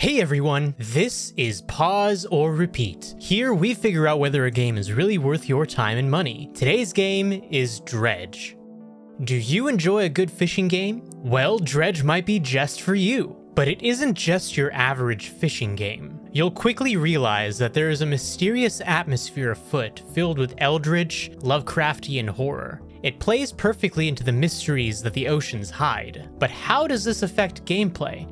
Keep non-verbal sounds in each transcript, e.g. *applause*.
Hey everyone, this is Pause or Repeat. Here we figure out whether a game is really worth your time and money. Today's game is Dredge. Do you enjoy a good fishing game? Well, Dredge might be just for you. But it isn't just your average fishing game. You'll quickly realize that there is a mysterious atmosphere afoot filled with eldritch, Lovecraftian horror. It plays perfectly into the mysteries that the oceans hide. But how does this affect gameplay?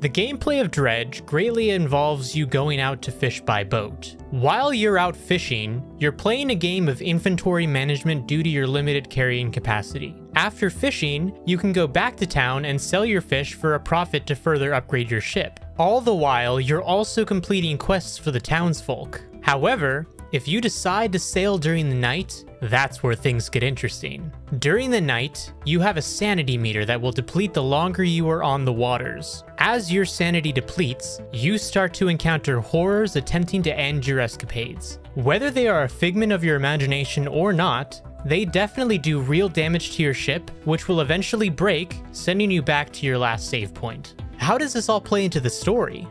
The gameplay of Dredge greatly involves you going out to fish by boat. While you're out fishing, you're playing a game of inventory management due to your limited carrying capacity. After fishing, you can go back to town and sell your fish for a profit to further upgrade your ship. All the while, you're also completing quests for the townsfolk. However, if you decide to sail during the night, that's where things get interesting. During the night, you have a sanity meter that will deplete the longer you are on the waters. As your sanity depletes, you start to encounter horrors attempting to end your escapades. Whether they are a figment of your imagination or not, they definitely do real damage to your ship, which will eventually break, sending you back to your last save point. How does this all play into the story?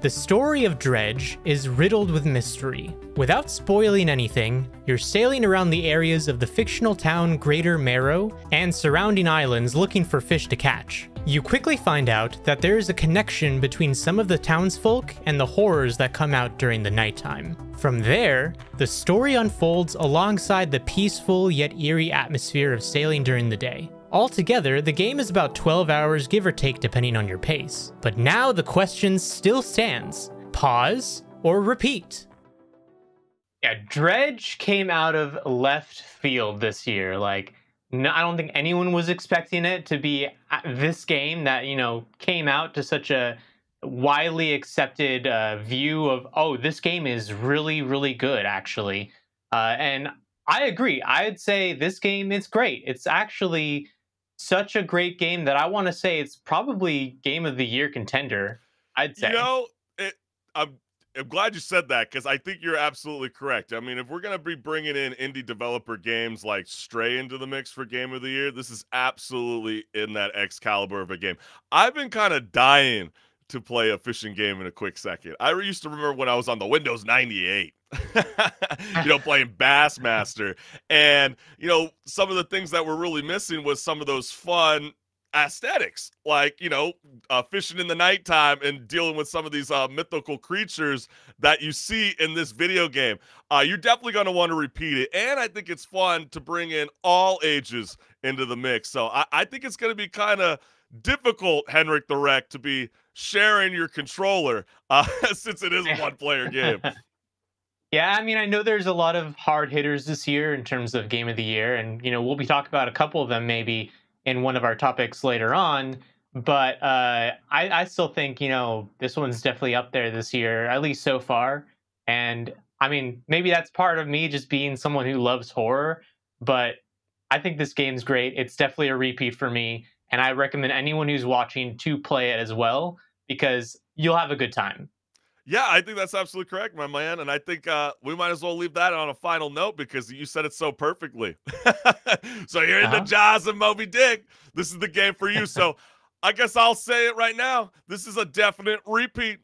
The story of Dredge is riddled with mystery. Without spoiling anything, you're sailing around the areas of the fictional town Greater Marrow and surrounding islands looking for fish to catch. You quickly find out that there is a connection between some of the townsfolk and the horrors that come out during the nighttime. From there, the story unfolds alongside the peaceful yet eerie atmosphere of sailing during the day. Altogether, the game is about 12 hours give or take depending on your pace. But now the question still stands. Pause or repeat? Yeah, Dredge came out of left field this year. Like, no, I don't think anyone was expecting it to be this game that, you know, came out to such a widely accepted uh, view of, oh, this game is really, really good, actually. Uh, and I agree. I'd say this game is great. It's actually such a great game that I want to say it's probably game of the year contender. I'd say. You know, I'm I'm glad you said that because I think you're absolutely correct. I mean, if we're gonna be bringing in indie developer games like Stray into the mix for Game of the Year, this is absolutely in that Excalibur of a game. I've been kind of dying to play a fishing game in a quick second. I used to remember when I was on the Windows 98 *laughs* you know, playing Bassmaster. And, you know, some of the things that were really missing was some of those fun aesthetics, like, you know, uh, fishing in the nighttime and dealing with some of these uh, mythical creatures that you see in this video game. Uh, you're definitely going to want to repeat it. And I think it's fun to bring in all ages into the mix. So I, I think it's going to be kind of difficult, Henrick the Wreck, to be sharing your controller uh, *laughs* since it is a one player game. *laughs* Yeah, I mean, I know there's a lot of hard hitters this year in terms of game of the year, and you know we'll be talking about a couple of them maybe in one of our topics later on. But uh, I, I still think you know this one's definitely up there this year, at least so far. And I mean, maybe that's part of me just being someone who loves horror, but I think this game's great. It's definitely a repeat for me, and I recommend anyone who's watching to play it as well because you'll have a good time. Yeah, I think that's absolutely correct, my man. And I think uh, we might as well leave that on a final note because you said it so perfectly. *laughs* so you're uh-huh. into Jaws of Moby Dick. This is the game for you. So *laughs* I guess I'll say it right now. This is a definite repeat